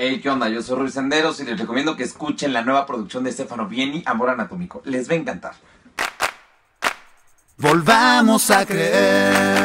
Hey, ¿qué onda? Yo soy Ruiz Senderos y les recomiendo que escuchen la nueva producción de Stefano Vieni, Amor Anatómico. Les va a encantar. Volvamos a creer.